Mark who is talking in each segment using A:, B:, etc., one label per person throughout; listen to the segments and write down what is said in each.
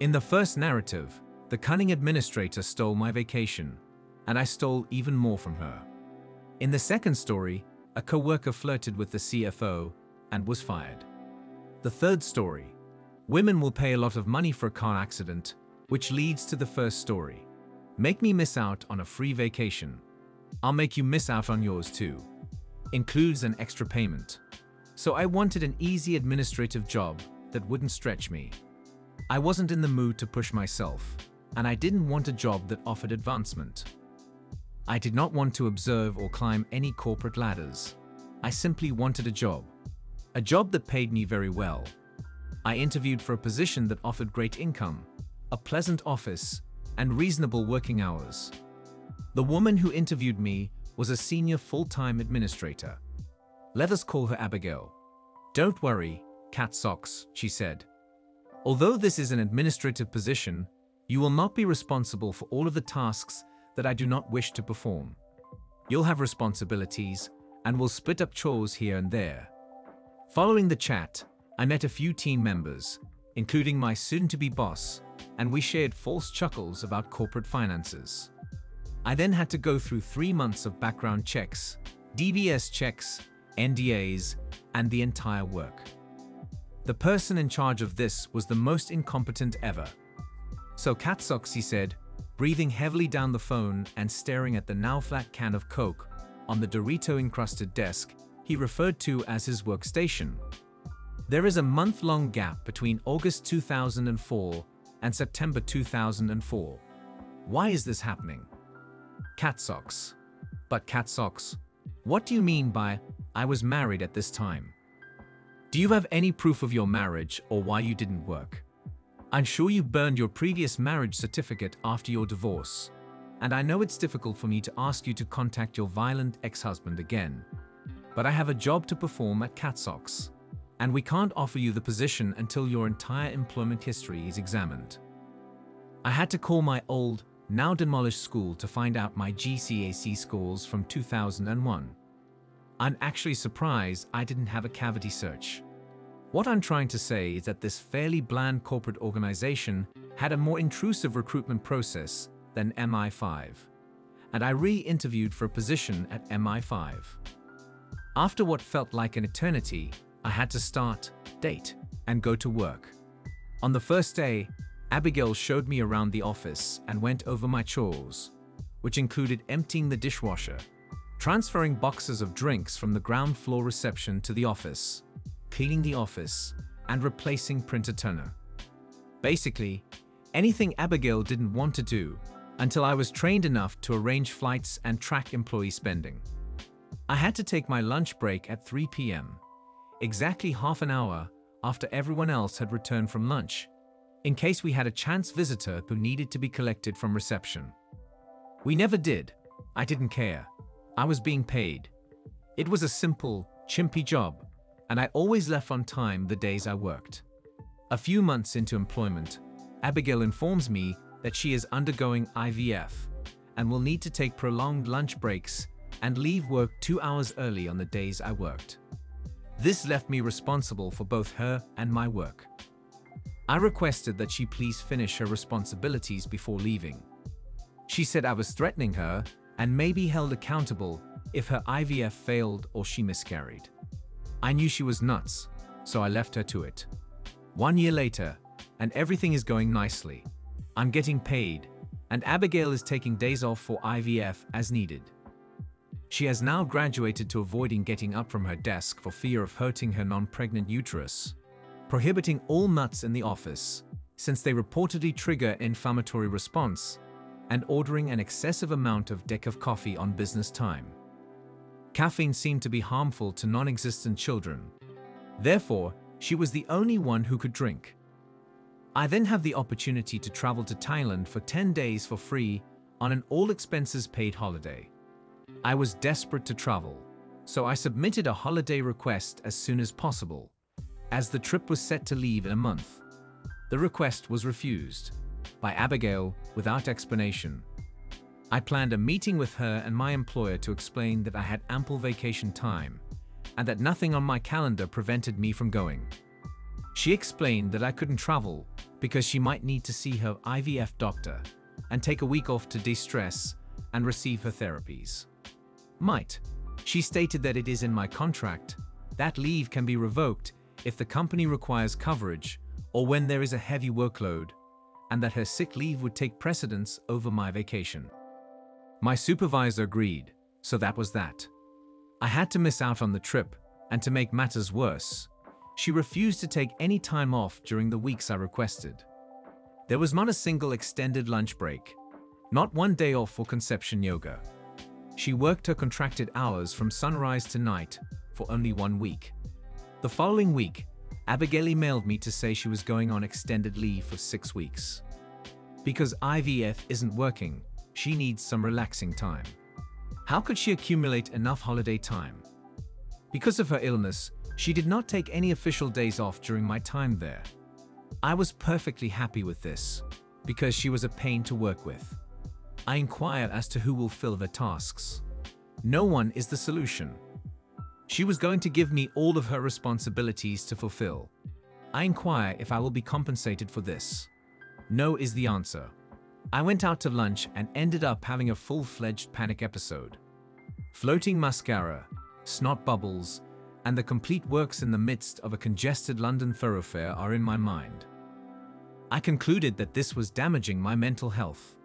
A: In the first narrative, the cunning administrator stole my vacation, and I stole even more from her. In the second story, a co-worker flirted with the CFO and was fired. The third story, women will pay a lot of money for a car accident, which leads to the first story. Make me miss out on a free vacation. I'll make you miss out on yours too. Includes an extra payment. So I wanted an easy administrative job that wouldn't stretch me. I wasn't in the mood to push myself, and I didn't want a job that offered advancement. I did not want to observe or climb any corporate ladders. I simply wanted a job. A job that paid me very well. I interviewed for a position that offered great income, a pleasant office, and reasonable working hours. The woman who interviewed me was a senior full-time administrator. Let us call her Abigail. Don't worry, cat socks, she said. Although this is an administrative position, you will not be responsible for all of the tasks that I do not wish to perform. You'll have responsibilities and will split up chores here and there. Following the chat, I met a few team members, including my soon-to-be boss, and we shared false chuckles about corporate finances. I then had to go through three months of background checks, DBS checks, NDAs, and the entire work. The person in charge of this was the most incompetent ever. So Katsocks, he said, breathing heavily down the phone and staring at the now flat can of Coke on the Dorito-encrusted desk he referred to as his workstation. There is a month-long gap between August 2004 and September 2004. Why is this happening? Cat socks. But cat socks, what do you mean by I was married at this time? Do you have any proof of your marriage or why you didn't work? I'm sure you burned your previous marriage certificate after your divorce, and I know it's difficult for me to ask you to contact your violent ex-husband again. But I have a job to perform at CatSox, and we can't offer you the position until your entire employment history is examined. I had to call my old, now demolished school to find out my GCSE scores from 2001. I'm actually surprised I didn't have a cavity search. What I'm trying to say is that this fairly bland corporate organization had a more intrusive recruitment process than MI5, and I re-interviewed for a position at MI5. After what felt like an eternity, I had to start, date, and go to work. On the first day, Abigail showed me around the office and went over my chores, which included emptying the dishwasher, transferring boxes of drinks from the ground floor reception to the office, cleaning the office, and replacing printer toner. Basically, anything Abigail didn't want to do until I was trained enough to arrange flights and track employee spending. I had to take my lunch break at 3 p.m., exactly half an hour after everyone else had returned from lunch, in case we had a chance visitor who needed to be collected from reception. We never did. I didn't care. I was being paid. It was a simple, chimpy job, and I always left on time the days I worked. A few months into employment, Abigail informs me that she is undergoing IVF and will need to take prolonged lunch breaks and leave work two hours early on the days I worked. This left me responsible for both her and my work. I requested that she please finish her responsibilities before leaving. She said I was threatening her and may be held accountable if her IVF failed or she miscarried. I knew she was nuts, so I left her to it. One year later, and everything is going nicely. I'm getting paid, and Abigail is taking days off for IVF as needed. She has now graduated to avoiding getting up from her desk for fear of hurting her non-pregnant uterus, prohibiting all nuts in the office, since they reportedly trigger inflammatory response and ordering an excessive amount of decaf coffee on business time. Caffeine seemed to be harmful to non-existent children. Therefore, she was the only one who could drink. I then have the opportunity to travel to Thailand for 10 days for free on an all-expenses-paid holiday. I was desperate to travel, so I submitted a holiday request as soon as possible, as the trip was set to leave in a month. The request was refused by Abigail without explanation. I planned a meeting with her and my employer to explain that I had ample vacation time and that nothing on my calendar prevented me from going. She explained that I couldn't travel because she might need to see her IVF doctor and take a week off to de-stress and receive her therapies. Might. She stated that it is in my contract. That leave can be revoked if the company requires coverage or when there is a heavy workload, and that her sick leave would take precedence over my vacation. My supervisor agreed, so that was that. I had to miss out on the trip, and to make matters worse, she refused to take any time off during the weeks I requested. There was not a single extended lunch break, not one day off for conception yoga. She worked her contracted hours from sunrise to night for only one week. The following week, Abigail emailed me to say she was going on extended leave for six weeks. Because IVF isn't working, she needs some relaxing time. How could she accumulate enough holiday time? Because of her illness, she did not take any official days off during my time there. I was perfectly happy with this, because she was a pain to work with. I inquired as to who will fill the tasks. No one is the solution. She was going to give me all of her responsibilities to fulfill. I inquire if I will be compensated for this. No is the answer. I went out to lunch and ended up having a full-fledged panic episode. Floating mascara, snot bubbles, and the complete works in the midst of a congested London thoroughfare are in my mind. I concluded that this was damaging my mental health.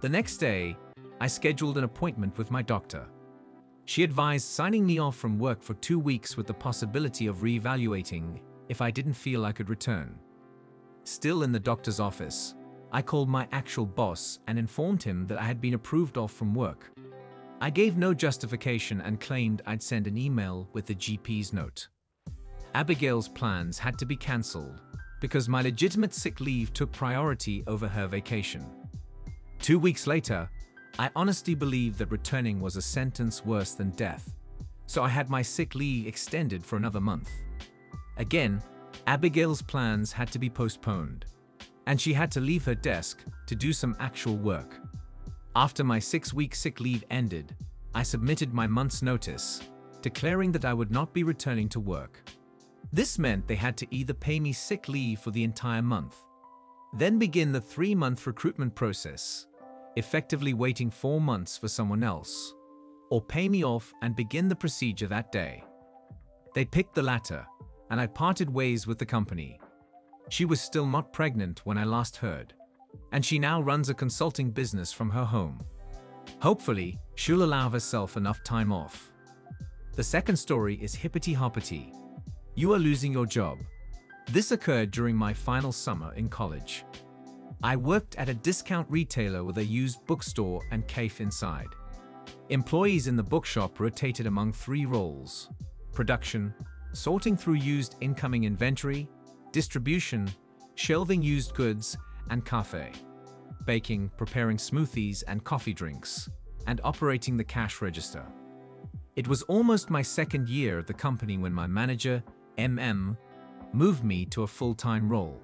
A: The next day, I scheduled an appointment with my doctor. She advised signing me off from work for two weeks with the possibility of re-evaluating if I didn't feel I could return. Still in the doctor's office, I called my actual boss and informed him that I had been approved off from work. I gave no justification and claimed I'd send an email with the GP's note. Abigail's plans had to be cancelled because my legitimate sick leave took priority over her vacation. Two weeks later, I honestly believed that returning was a sentence worse than death, so I had my sick leave extended for another month. Again, Abigail's plans had to be postponed, and she had to leave her desk to do some actual work. After my six-week sick leave ended, I submitted my month's notice, declaring that I would not be returning to work. This meant they had to either pay me sick leave for the entire month, then begin the three-month recruitment process, effectively waiting four months for someone else, or pay me off and begin the procedure that day. They picked the latter, and I parted ways with the company. She was still not pregnant when I last heard, and she now runs a consulting business from her home. Hopefully, she'll allow herself enough time off. The second story is hippity hoppity. You are losing your job. This occurred during my final summer in college. I worked at a discount retailer with a used bookstore and cafe inside. Employees in the bookshop rotated among three roles production, sorting through used incoming inventory, distribution, shelving used goods, and cafe, baking, preparing smoothies and coffee drinks, and operating the cash register. It was almost my second year at the company when my manager, MM, moved me to a full-time role.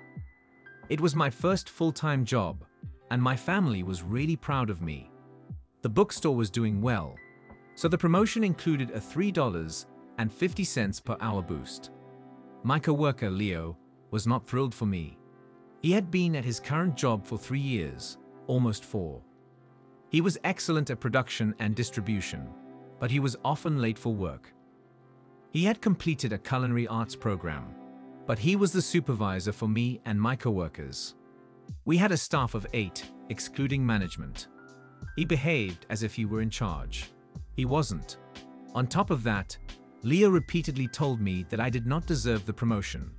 A: It was my first full-time job, and my family was really proud of me. The bookstore was doing well, so the promotion included a $3.50 per hour boost. My coworker, Leo, was not thrilled for me. He had been at his current job for three years, almost four. He was excellent at production and distribution, but he was often late for work. He had completed a culinary arts program, but he was the supervisor for me and my coworkers. We had a staff of eight, excluding management. He behaved as if he were in charge. He wasn't. On top of that, Leo repeatedly told me that I did not deserve the promotion.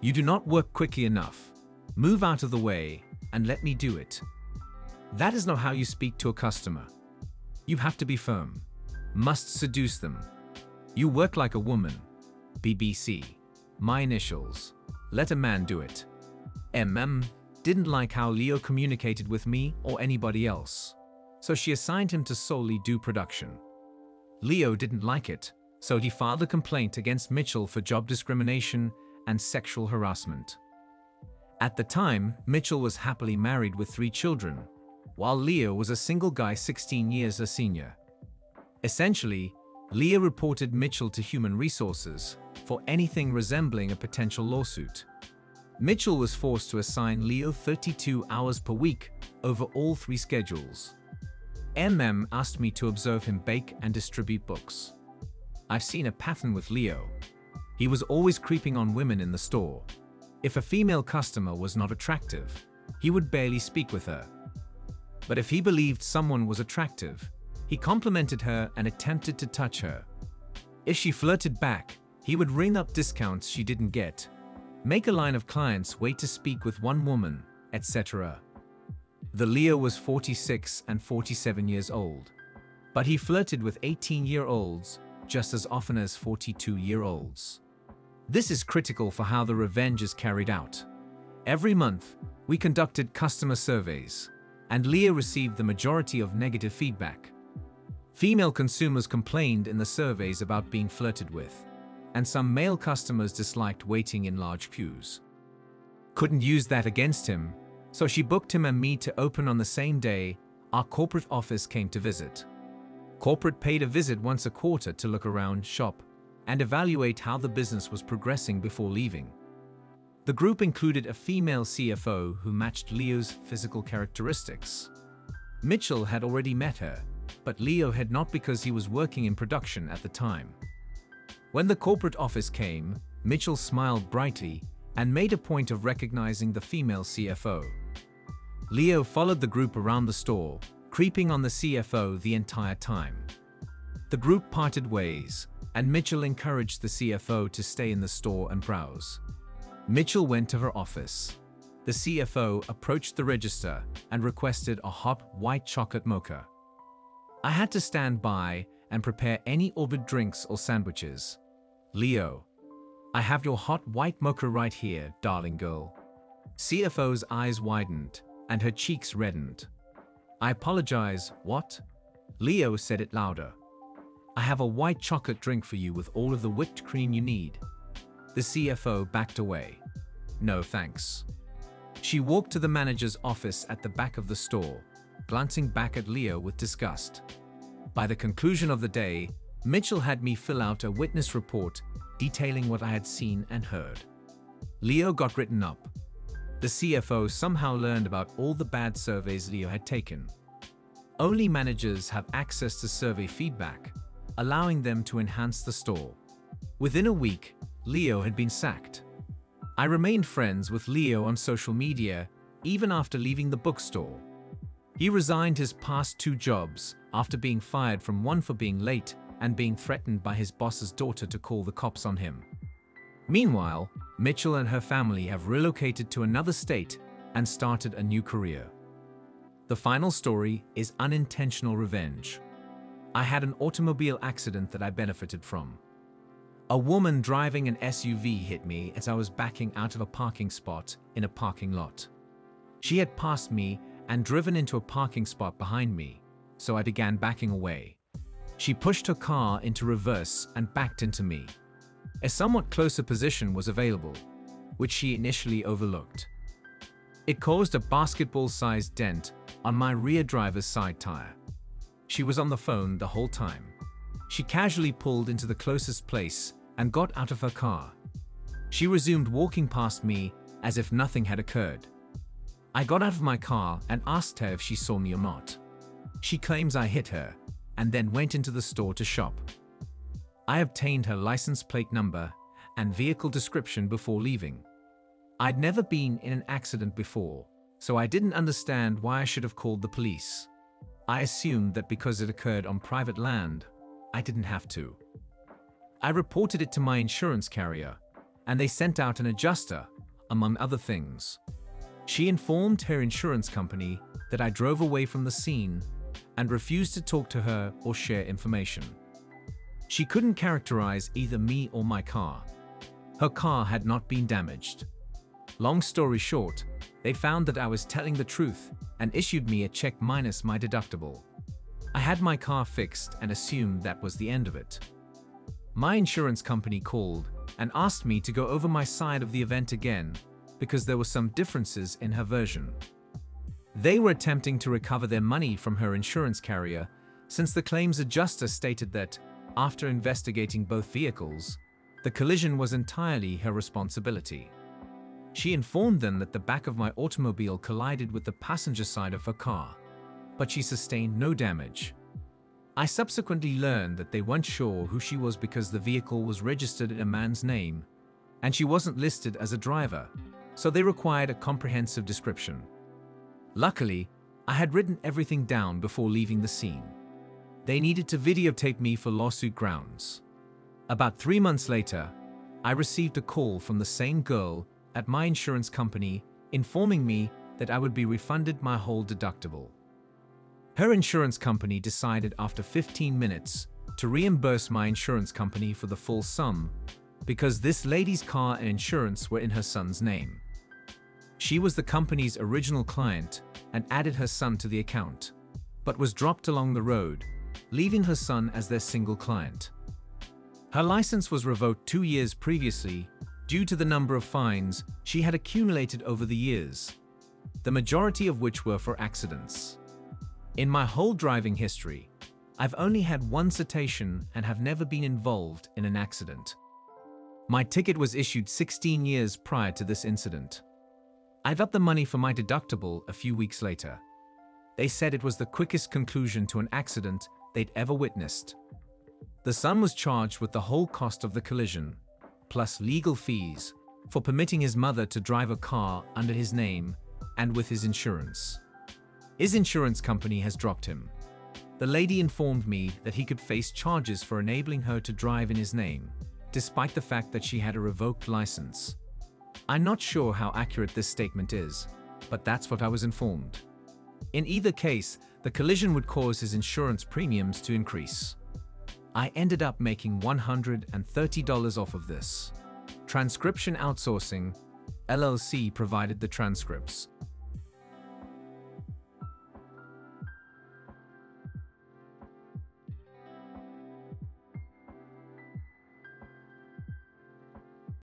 A: You do not work quickly enough. Move out of the way and let me do it. That is not how you speak to a customer. You have to be firm. Must seduce them. You work like a woman. BBC. My initials. Let a man do it. MM didn't like how Leo communicated with me or anybody else, so she assigned him to solely do production. Leo didn't like it, so he filed a complaint against Mitchell for job discrimination and sexual harassment. At the time, Mitchell was happily married with three children, while Leo was a single guy 16 years a senior. Essentially, Leah reported Mitchell to Human Resources for anything resembling a potential lawsuit. Mitchell was forced to assign Leo 32 hours per week over all three schedules. MM asked me to observe him bake and distribute books. I've seen a pattern with Leo. He was always creeping on women in the store. If a female customer was not attractive, he would barely speak with her. But if he believed someone was attractive, he complimented her and attempted to touch her. If she flirted back, he would ring up discounts she didn't get, make a line of clients wait to speak with one woman, etc. The Leo was 46 and 47 years old, but he flirted with 18-year-olds just as often as 42-year-olds. This is critical for how the revenge is carried out. Every month, we conducted customer surveys, and Leo received the majority of negative feedback. Female consumers complained in the surveys about being flirted with, and some male customers disliked waiting in large queues. Couldn't use that against him, so she booked him and me to open on the same day our corporate office came to visit. Corporate paid a visit once a quarter to look around, shop, and evaluate how the business was progressing before leaving. The group included a female CFO who matched Leo's physical characteristics. Mitchell had already met her, but Leo had not because he was working in production at the time. When the corporate office came, Mitchell smiled brightly and made a point of recognizing the female CFO. Leo followed the group around the store, creeping on the CFO the entire time. The group parted ways, and Mitchell encouraged the CFO to stay in the store and browse. Mitchell went to her office. The CFO approached the register and requested a hot white chocolate mocha. I had to stand by and prepare any ordered drinks or sandwiches. Leo, I have your hot white mocha right here, darling girl. CFO's eyes widened and her cheeks reddened. I apologize, what? Leo said it louder. I have a white chocolate drink for you with all of the whipped cream you need. The CFO backed away. No thanks. She walked to the manager's office at the back of the store, glancing back at Leo with disgust. By the conclusion of the day, Mitchell had me fill out a witness report detailing what I had seen and heard. Leo got written up. The CFO somehow learned about all the bad surveys Leo had taken. Only managers have access to survey feedback, allowing them to enhance the store. Within a week, Leo had been sacked. I remained friends with Leo on social media even after leaving the bookstore. He resigned his past two jobs after being fired from one for being late and being threatened by his boss's daughter to call the cops on him. Meanwhile, Mitchell and her family have relocated to another state and started a new career. The final story is unintentional revenge. I had an automobile accident that I benefited from. A woman driving an SUV hit me as I was backing out of a parking spot in a parking lot. She had passed me and driven into a parking spot behind me, so I began backing away. She pushed her car into reverse and backed into me. A somewhat closer position was available, which she initially overlooked. It caused a basketball-sized dent on my rear driver's side tire. She was on the phone the whole time. She casually pulled into the closest place and got out of her car. She resumed walking past me as if nothing had occurred. I got out of my car and asked her if she saw me or not. She claims I hit her and then went into the store to shop. I obtained her license plate number and vehicle description before leaving. I'd never been in an accident before, so I didn't understand why I should have called the police. I assumed that because it occurred on private land, I didn't have to. I reported it to my insurance carrier, and they sent out an adjuster, among other things. She informed her insurance company that I drove away from the scene and refused to talk to her or share information. She couldn't characterize either me or my car. Her car had not been damaged. Long story short, they found that I was telling the truth and issued me a check minus my deductible. I had my car fixed and assumed that was the end of it. My insurance company called and asked me to go over my side of the event again because there were some differences in her version. They were attempting to recover their money from her insurance carrier since the claims adjuster stated that after investigating both vehicles, the collision was entirely her responsibility. She informed them that the back of my automobile collided with the passenger side of her car, but she sustained no damage. I subsequently learned that they weren't sure who she was because the vehicle was registered in a man's name, and she wasn't listed as a driver, so they required a comprehensive description. Luckily, I had written everything down before leaving the scene. They needed to videotape me for lawsuit grounds. About three months later, I received a call from the same girl at my insurance company informing me that I would be refunded my whole deductible. Her insurance company decided after 15 minutes to reimburse my insurance company for the full sum because this lady's car and insurance were in her son's name. She was the company's original client and added her son to the account, but was dropped along the road, leaving her son as their single client. Her license was revoked two years previously due to the number of fines she had accumulated over the years, the majority of which were for accidents. In my whole driving history, I've only had one citation and have never been involved in an accident. My ticket was issued 16 years prior to this incident. I got the money for my deductible a few weeks later. They said it was the quickest conclusion to an accident they'd ever witnessed. The son was charged with the whole cost of the collision, plus legal fees, for permitting his mother to drive a car under his name and with his insurance. His insurance company has dropped him. The lady informed me that he could face charges for enabling her to drive in his name, despite the fact that she had a revoked license. I'm not sure how accurate this statement is, but that's what I was informed. In either case, the collision would cause his insurance premiums to increase. I ended up making $130 off of this. Transcription Outsourcing, LLC provided the transcripts.